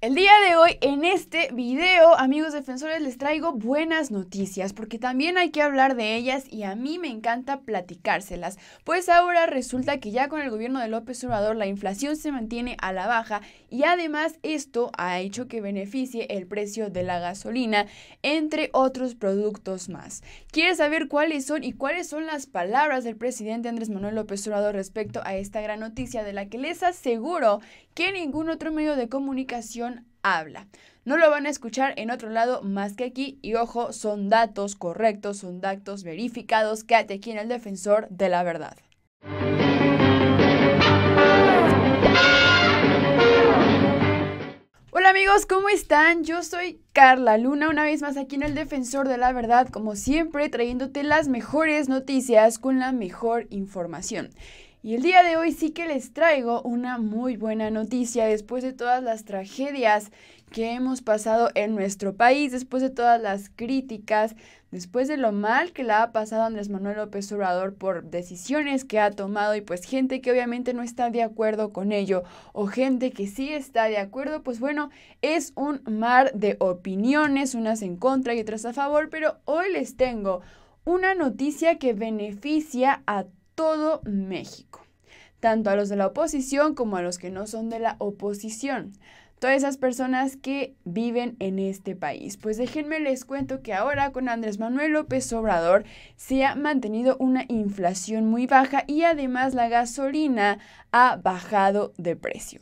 El día de hoy en este video, amigos defensores, les traigo buenas noticias porque también hay que hablar de ellas y a mí me encanta platicárselas. Pues ahora resulta que ya con el gobierno de López Obrador la inflación se mantiene a la baja y además esto ha hecho que beneficie el precio de la gasolina, entre otros productos más. ¿Quieres saber cuáles son y cuáles son las palabras del presidente Andrés Manuel López Obrador respecto a esta gran noticia de la que les aseguro que ningún otro medio de comunicación habla. No lo van a escuchar en otro lado más que aquí y ojo, son datos correctos, son datos verificados. Quédate aquí en el defensor de la verdad. Hola amigos, ¿cómo están? Yo soy Carla Luna, una vez más aquí en el Defensor de la Verdad, como siempre trayéndote las mejores noticias con la mejor información. Y el día de hoy sí que les traigo una muy buena noticia. Después de todas las tragedias que hemos pasado en nuestro país, después de todas las críticas, después de lo mal que le ha pasado Andrés Manuel López Obrador por decisiones que ha tomado y pues gente que obviamente no está de acuerdo con ello o gente que sí está de acuerdo, pues bueno, es un mar de opiniones, unas en contra y otras a favor, pero hoy les tengo una noticia que beneficia a todo México, tanto a los de la oposición como a los que no son de la oposición. Todas esas personas que viven en este país. Pues déjenme les cuento que ahora con Andrés Manuel López Obrador se ha mantenido una inflación muy baja y además la gasolina ha bajado de precio.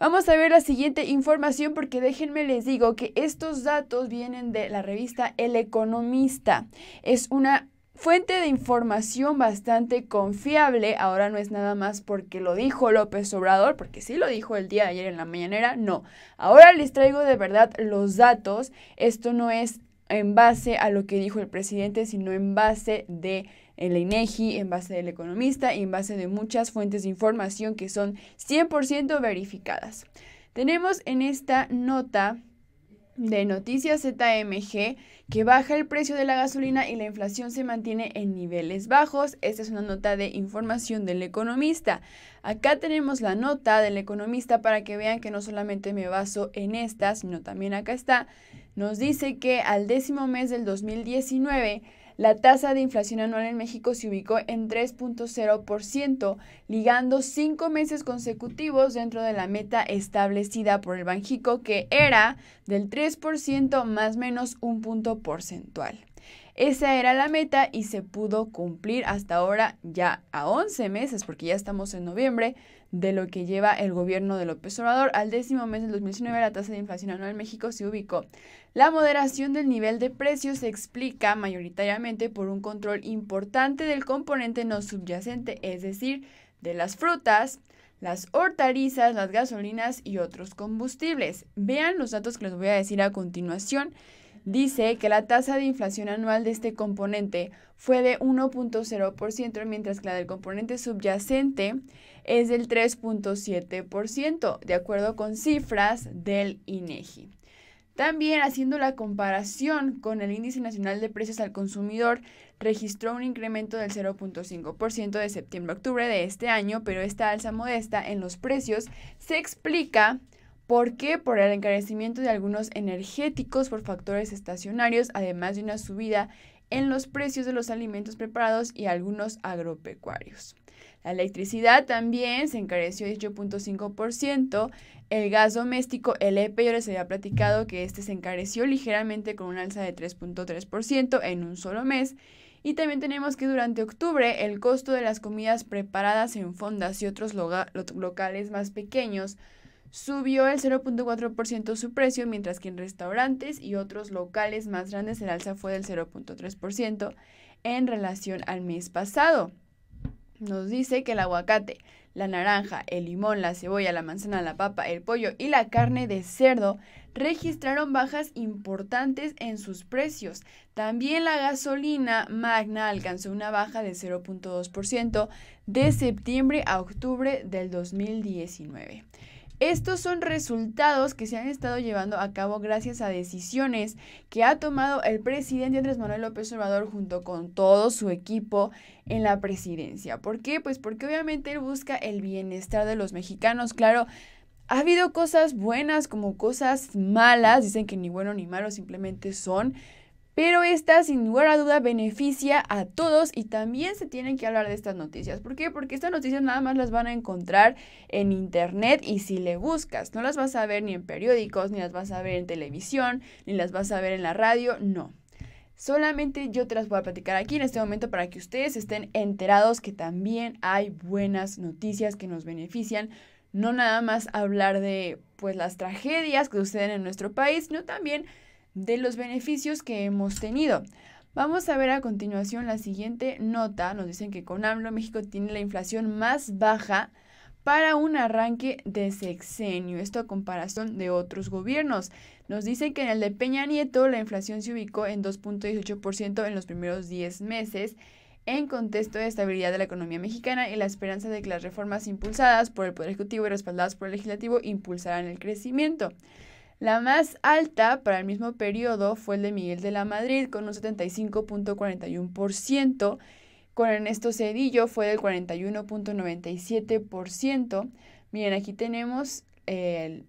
Vamos a ver la siguiente información porque déjenme les digo que estos datos vienen de la revista El Economista. Es una fuente de información bastante confiable. Ahora no es nada más porque lo dijo López Obrador, porque sí lo dijo el día de ayer en la mañanera, no. Ahora les traigo de verdad los datos. Esto no es en base a lo que dijo el presidente, sino en base de el INEGI, en base del economista y en base de muchas fuentes de información que son 100% verificadas. Tenemos en esta nota de Noticias ZMG que baja el precio de la gasolina y la inflación se mantiene en niveles bajos. Esta es una nota de información del economista. Acá tenemos la nota del economista para que vean que no solamente me baso en esta, sino también acá está. Nos dice que al décimo mes del 2019 la tasa de inflación anual en México se ubicó en 3.0%, ligando cinco meses consecutivos dentro de la meta establecida por el Banjico, que era del 3% más menos un punto porcentual. Esa era la meta y se pudo cumplir hasta ahora ya a 11 meses, porque ya estamos en noviembre, de lo que lleva el gobierno de López Obrador. Al décimo mes del 2019 la tasa de inflación anual en México se ubicó. La moderación del nivel de precios se explica mayoritariamente por un control importante del componente no subyacente, es decir, de las frutas, las hortalizas, las gasolinas y otros combustibles. Vean los datos que les voy a decir a continuación dice que la tasa de inflación anual de este componente fue de 1.0%, mientras que la del componente subyacente es del 3.7%, de acuerdo con cifras del INEGI. También haciendo la comparación con el índice nacional de precios al consumidor, registró un incremento del 0.5% de septiembre a octubre de este año, pero esta alza modesta en los precios se explica ¿Por qué? Por el encarecimiento de algunos energéticos por factores estacionarios, además de una subida en los precios de los alimentos preparados y algunos agropecuarios. La electricidad también se encareció 18.5%. El gas doméstico, el EP, yo les había platicado que este se encareció ligeramente con una alza de 3.3% en un solo mes. Y también tenemos que durante octubre el costo de las comidas preparadas en fondas y otros locales más pequeños subió el 0.4% su precio, mientras que en restaurantes y otros locales más grandes el alza fue del 0.3% en relación al mes pasado. Nos dice que el aguacate, la naranja, el limón, la cebolla, la manzana, la papa, el pollo y la carne de cerdo registraron bajas importantes en sus precios. También la gasolina magna alcanzó una baja de 0.2% de septiembre a octubre del 2019. Estos son resultados que se han estado llevando a cabo gracias a decisiones que ha tomado el presidente Andrés Manuel López Obrador junto con todo su equipo en la presidencia. ¿Por qué? Pues porque obviamente él busca el bienestar de los mexicanos. Claro, Ha habido cosas buenas como cosas malas, dicen que ni bueno ni malo simplemente son, pero esta sin lugar a duda beneficia a todos y también se tienen que hablar de estas noticias. ¿Por qué? Porque estas noticias nada más las van a encontrar en internet y si le buscas, no las vas a ver ni en periódicos, ni las vas a ver en televisión, ni las vas a ver en la radio, no. Solamente yo te las voy a platicar aquí en este momento para que ustedes estén enterados que también hay buenas noticias que nos benefician. No nada más hablar de pues las tragedias que suceden en nuestro país, sino también de los beneficios que hemos tenido. Vamos a ver a continuación la siguiente nota. Nos dicen que con AMLO México tiene la inflación más baja para un arranque de sexenio. Esto a comparación de otros gobiernos. Nos dicen que en el de Peña Nieto la inflación se ubicó en 2.18% en los primeros 10 meses en contexto de estabilidad de la economía mexicana y la esperanza de que las reformas impulsadas por el Poder Ejecutivo y respaldadas por el Legislativo impulsarán el crecimiento. La más alta para el mismo periodo fue el de Miguel de la Madrid con un 75.41%, con Ernesto Cedillo fue del 41.97%. Miren, aquí tenemos el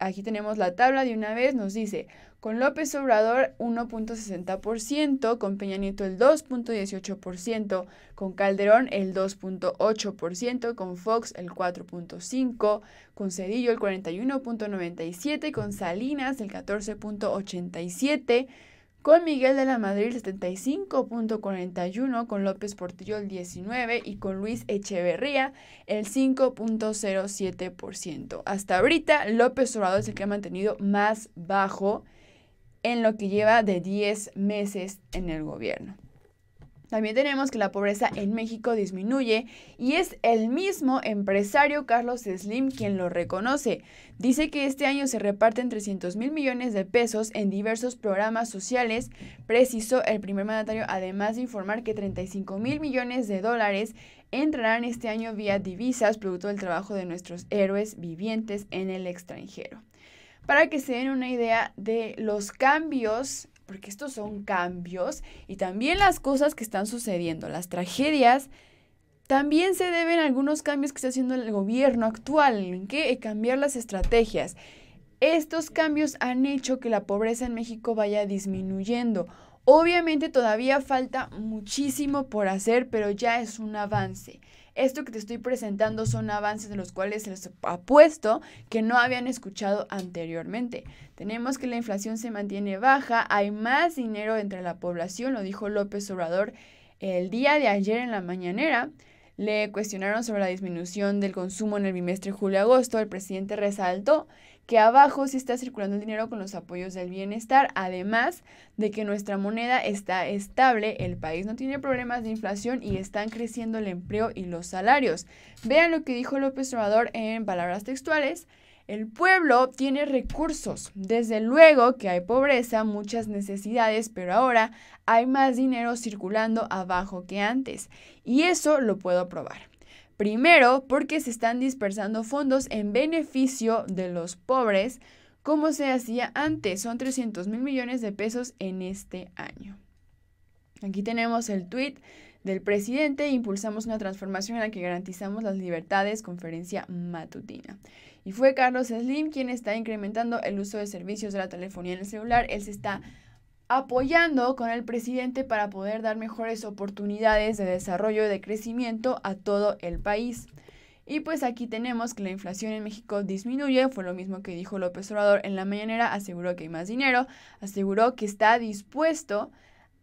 aquí tenemos la tabla de una vez, nos dice, con López Obrador 1.60%, con Peña Nieto el 2.18%, con Calderón el 2.8%, con Fox el 4.5%, con Cedillo el 41.97%, con Salinas el 14.87%, con Miguel de la Madrid el 75.41, con López Portillo el 19 y con Luis Echeverría el 5.07%. Hasta ahorita López Obrador es el que ha mantenido más bajo en lo que lleva de 10 meses en el gobierno. También tenemos que la pobreza en México disminuye y es el mismo empresario Carlos Slim quien lo reconoce. Dice que este año se reparten 300 mil millones de pesos en diversos programas sociales, precisó el primer mandatario, además de informar que 35 mil millones de dólares entrarán este año vía divisas, producto del trabajo de nuestros héroes vivientes en el extranjero. Para que se den una idea de los cambios porque estos son cambios y también las cosas que están sucediendo, las tragedias, también se deben a algunos cambios que está haciendo el gobierno actual, en que cambiar las estrategias. Estos cambios han hecho que la pobreza en México vaya disminuyendo. Obviamente todavía falta muchísimo por hacer, pero ya es un avance. Esto que te estoy presentando son avances de los cuales les apuesto que no habían escuchado anteriormente. Tenemos que la inflación se mantiene baja, hay más dinero entre la población, lo dijo López Obrador el día de ayer en la mañanera. Le cuestionaron sobre la disminución del consumo en el bimestre julio-agosto. El presidente resaltó que abajo sí está circulando el dinero con los apoyos del bienestar, además de que nuestra moneda está estable, el país no tiene problemas de inflación y están creciendo el empleo y los salarios. Vean lo que dijo López Obrador en palabras textuales. El pueblo tiene recursos. Desde luego que hay pobreza, muchas necesidades, pero ahora hay más dinero circulando abajo que antes. Y eso lo puedo probar. Primero, porque se están dispersando fondos en beneficio de los pobres, como se hacía antes. Son 300 mil millones de pesos en este año. Aquí tenemos el tweet del presidente. Impulsamos una transformación en la que garantizamos las libertades. Conferencia matutina. Y fue Carlos Slim quien está incrementando el uso de servicios de la telefonía en el celular. Él se está apoyando con el presidente para poder dar mejores oportunidades de desarrollo y de crecimiento a todo el país. Y pues aquí tenemos que la inflación en México disminuye, fue lo mismo que dijo López Obrador en la mañanera, aseguró que hay más dinero, aseguró que está dispuesto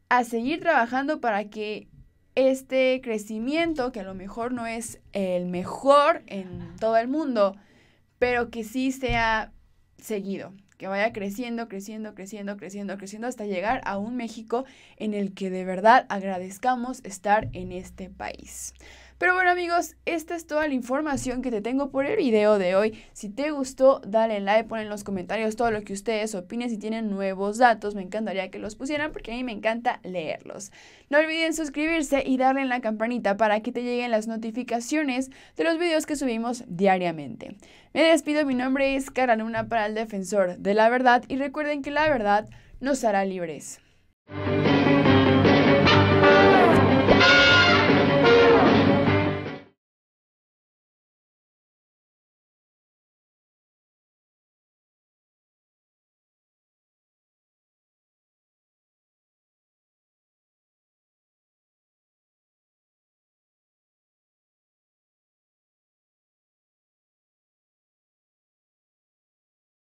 a seguir trabajando para que este crecimiento, que a lo mejor no es el mejor en todo el mundo, pero que sí sea seguido, que vaya creciendo, creciendo, creciendo, creciendo, creciendo hasta llegar a un México en el que de verdad agradezcamos estar en este país. Pero bueno amigos, esta es toda la información que te tengo por el video de hoy. Si te gustó, dale like, pon en los comentarios todo lo que ustedes opinen. Si tienen nuevos datos, me encantaría que los pusieran porque a mí me encanta leerlos. No olviden suscribirse y darle en la campanita para que te lleguen las notificaciones de los videos que subimos diariamente. Me despido, mi nombre es Cara Luna para el Defensor de la Verdad y recuerden que la verdad nos hará libres.